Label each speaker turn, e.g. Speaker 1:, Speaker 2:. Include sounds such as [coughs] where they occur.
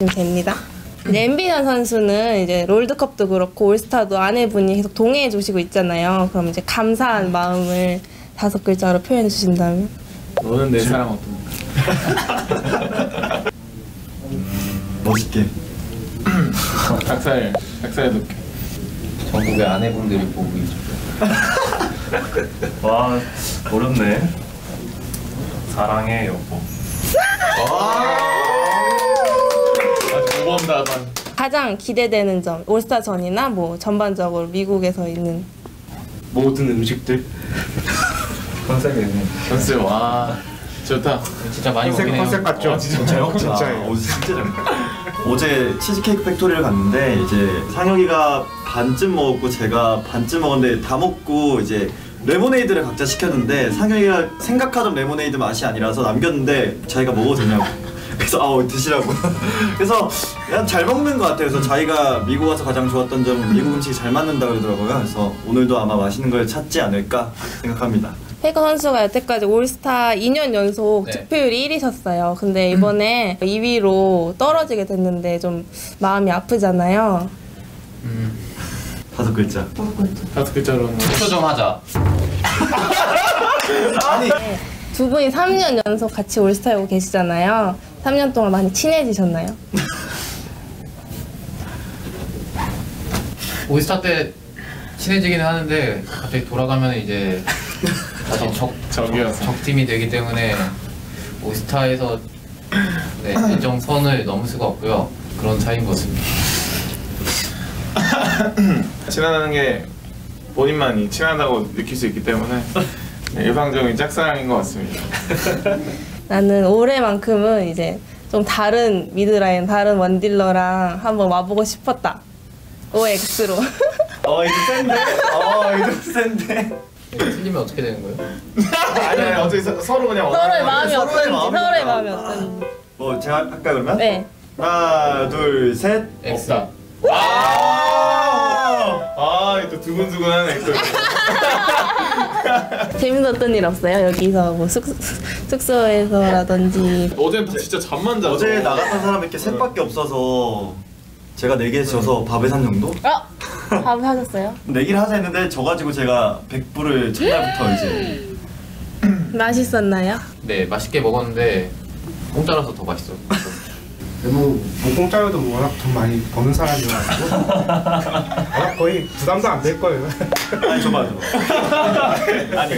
Speaker 1: 됩니다. 엠비전 선수는 이제 롤드컵도 그렇고 올스타도 아내분이 계속 동해해 주시고 있잖아요. 그럼 이제 감사한 마음을 다섯 글자로 표현해 주신다면
Speaker 2: 너는 내 사랑 어떤가?
Speaker 3: 멋있게
Speaker 2: 닭살 닭살 돋게
Speaker 4: 전국의 아내분들이 보고 있죠. [laughs]
Speaker 5: 와 어렵네. 사랑해 여보.
Speaker 1: 가장 기대되는 점 올스타 전이나 뭐 전반적으로 미국에서 있는
Speaker 5: 모든 음식들. [laughs]
Speaker 4: 컨셉이네.
Speaker 2: 컨셉 와 좋다
Speaker 4: 진짜 많이
Speaker 5: 컨셉
Speaker 4: 먹긴 해요.
Speaker 5: 컨셉 같죠?
Speaker 2: 아, 진짜?
Speaker 5: 진짜요? [laughs]
Speaker 3: 진짜예요. 어제 진짜 재밌다. 어제 치즈케이크 팩토리를 갔는데 이제 상혁이가 반쯤 먹었고 제가 반쯤 먹었는데 다 먹고 이제 레모네이드를 각자 시켰는데 상혁이가 생각하던 레모네이드 맛이 아니라서 남겼는데 자기가 먹어도 되냐고. 그래서 아우 드시라고. [laughs] 그래서 그냥 잘 먹는 것 같아요. 그래서 자기가 미국 와서 가장 좋았던 점은 미국 음식이 잘 맞는다 그러더라고요. 그래서 오늘도 아마 맛있는 걸 찾지 않을까 생각합니다.
Speaker 1: 페이커 선수가 여태까지 올스타 2년 연속
Speaker 4: 네.
Speaker 1: 득표율이 1위셨어요. 근데 이번에 2위로 떨어지게 됐는데 좀 마음이 아프잖아요.
Speaker 4: 음,
Speaker 3: 다섯 글자.
Speaker 2: 다섯 글자로는
Speaker 4: 투표 좀 하자. [laughs]
Speaker 3: 아니
Speaker 1: 두 분이 3년 연속 같이 올스타에 오고 계시잖아요. 3년 동안 많이 친해지셨나요?
Speaker 4: 올스타 때 친해지기는 하는데 갑자기 돌아가면 이제 다시 적,
Speaker 2: 적이어서.
Speaker 4: 적, 팀이 되기 때문에 올스타에서 네, 애정선을 넘을 수가 없고요. 그런 차이인 것 같습니다. [coughs]
Speaker 2: 친하다는 게 본인만이 친하다고 느낄 수 있기 때문에 네, 일방적인 짝사랑인 것 같습니다 [laughs]
Speaker 1: 나는 올해만큼은 이제 좀 다른 미드라인, 다른 원딜러랑 한번 와보고 싶었다. OX로.
Speaker 3: 어 이거 센데? 어 이거 센데?
Speaker 4: 틀리면 어떻게 되는 거예요? [laughs]
Speaker 2: 아니 아니 어차피 서- 서로 그냥
Speaker 1: 서로의
Speaker 2: 원하는
Speaker 1: 마음이
Speaker 3: 서로의
Speaker 1: 어떤지. 서로의 마음이 어떤지.
Speaker 3: 뭐 제가 할까 그러면?
Speaker 1: 네.
Speaker 3: 하나 둘 셋.
Speaker 4: X.
Speaker 2: 아, 아, 또 두근두근하네. 또. [laughs]
Speaker 1: 재밌었던 일 없어요? 여기서 뭐 숙, 숙소에서라든지.
Speaker 2: 어제는 진짜 잠만 자서.
Speaker 3: 어제 나갔던 사람 이렇게 셋밖에 없어서 제가 네개 져서 밥에 산 정도?
Speaker 1: 어? 밥 하셨어요?
Speaker 3: 내기를 하자 했는데 져가지고 제가 100불을 첫날부터 이제 [laughs]
Speaker 1: 맛있었나요?
Speaker 4: 네, 맛있게 먹었는데 공짜라서 더 맛있어요.
Speaker 5: 뭐, 뭐 공짜로도 뭐 워낙 돈 많이 버는 워낙 [laughs] 거의 부담도 안 될 거예요.
Speaker 3: 아니 줘봐 줘봐 [laughs] 아니